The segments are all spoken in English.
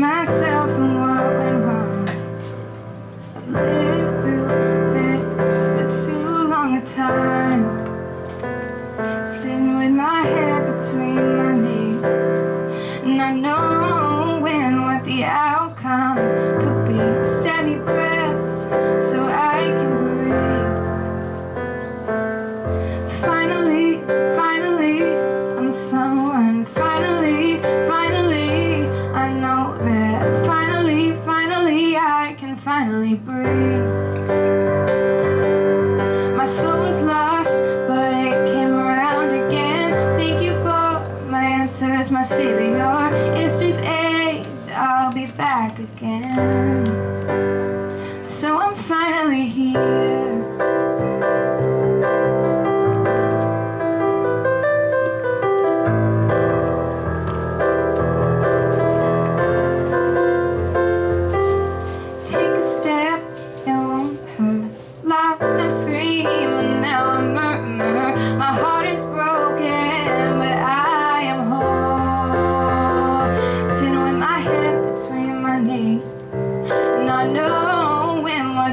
myself and what went wrong. I've lived through this for too long a time. Sitting with my head between my savior. It's just age, I'll be back again. So I'm finally here.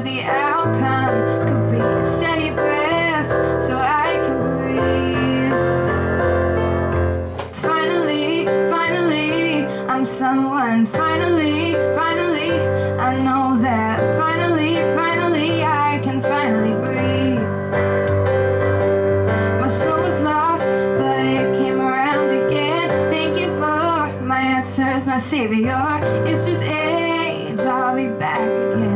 the outcome could be. Steady breath so I can breathe. Finally, finally, I'm someone. Finally, finally, I know that. Finally, finally, I can finally breathe. My soul was lost, but it came around again. Thank you for my answers, my savior. It's just age, I'll be back again.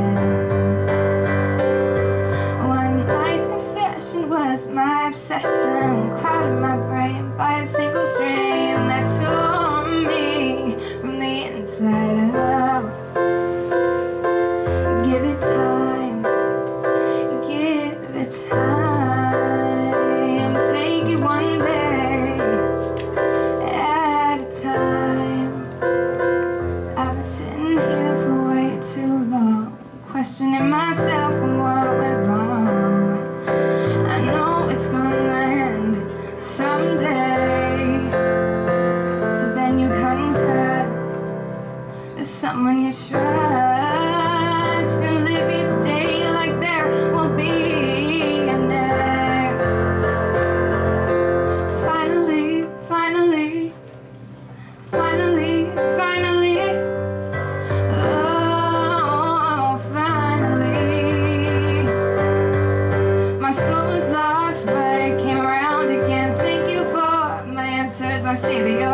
someone you trust and live each day like there will be a next. Finally, finally, finally, finally. Oh, finally. My soul was lost, but it came around again. Thank you for my answers, my savior.